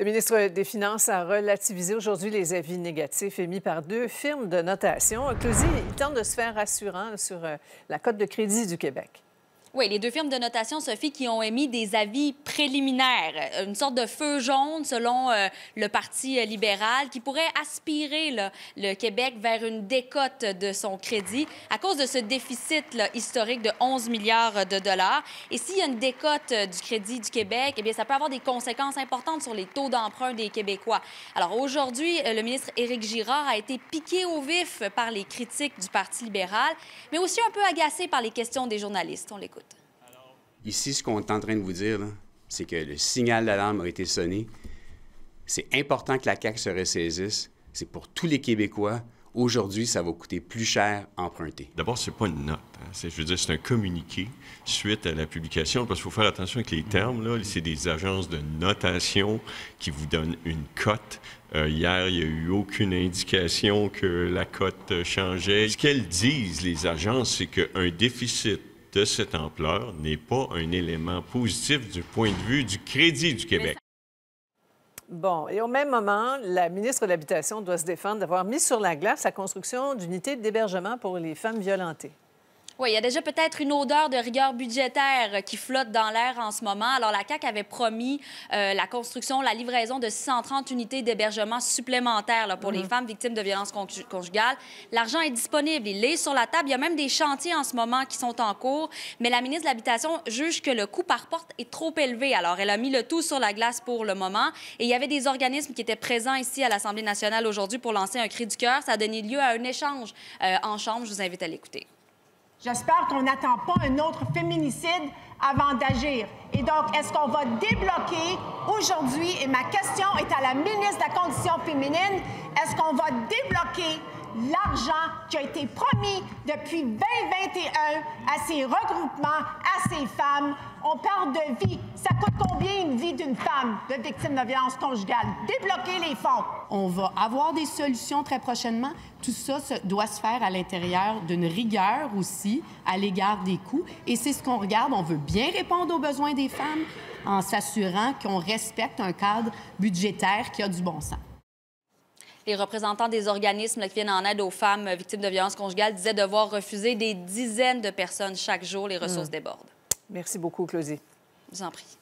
Le ministre des Finances a relativisé aujourd'hui les avis négatifs émis par deux firmes de notation. Closy, il tente de se faire rassurant sur euh, la cote de crédit du Québec. Oui, les deux firmes de notation, Sophie, qui ont émis des avis préliminaires, une sorte de feu jaune selon euh, le Parti libéral, qui pourrait aspirer le Québec vers une décote de son crédit à cause de ce déficit historique de 11 milliards de dollars. Et s'il y a une décote euh, du crédit du Québec, eh bien, ça peut avoir des conséquences importantes sur les taux d'emprunt des Québécois. Alors aujourd'hui, euh, le ministre Éric Girard a été piqué au vif par les critiques du Parti libéral, mais aussi un peu agacé par les questions des journalistes. On l'écoute. Ici, ce qu'on est en train de vous dire, c'est que le signal d'alarme a été sonné. C'est important que la CAQ se ressaisisse. C'est pour tous les Québécois. Aujourd'hui, ça va coûter plus cher emprunter. D'abord, c'est pas une note. Hein. Je veux dire, c'est un communiqué suite à la publication, parce qu'il faut faire attention avec les termes. C'est des agences de notation qui vous donnent une cote. Euh, hier, il n'y a eu aucune indication que la cote changeait. Ce qu'elles disent, les agences, c'est qu'un déficit de cette ampleur n'est pas un élément positif du point de vue du crédit du Québec. Bon, et au même moment, la ministre de l'Habitation doit se défendre d'avoir mis sur la glace la construction d'unités d'hébergement pour les femmes violentées. Oui, il y a déjà peut-être une odeur de rigueur budgétaire qui flotte dans l'air en ce moment. Alors, la CAQ avait promis euh, la construction, la livraison de 630 unités d'hébergement supplémentaires pour les mhm. femmes victimes de violences conjugales. L'argent est disponible, il est sur la table. Il y a même des chantiers en ce moment qui sont en cours, mais la ministre de l'Habitation juge que le coût par porte est trop élevé. Alors, elle a mis le tout sur la glace pour le moment. Et il y avait des organismes qui étaient présents ici à l'Assemblée nationale aujourd'hui pour lancer un cri du cœur. Ça a donné lieu à un échange euh, en Chambre. Je vous invite à l'écouter. J'espère qu'on n'attend pas un autre féminicide avant d'agir. Et donc, est-ce qu'on va débloquer aujourd'hui, et ma question est à la ministre de la Condition féminine, est-ce qu'on va débloquer l'argent qui a été promis depuis 2021 à ces regroupements, à ces femmes. On parle de vie. Ça coûte combien une vie d'une femme de victime de violence conjugale? Débloquer les fonds. On va avoir des solutions très prochainement. Tout ça doit se faire à l'intérieur d'une rigueur aussi à l'égard des coûts. Et c'est ce qu'on regarde. On veut bien répondre aux besoins des femmes en s'assurant qu'on respecte un cadre budgétaire qui a du bon sens les représentants des organismes qui viennent en aide aux femmes victimes de violences conjugales disaient devoir refuser des dizaines de personnes chaque jour. Les ressources hmm. débordent. Merci beaucoup, Claudie. Je vous en prie.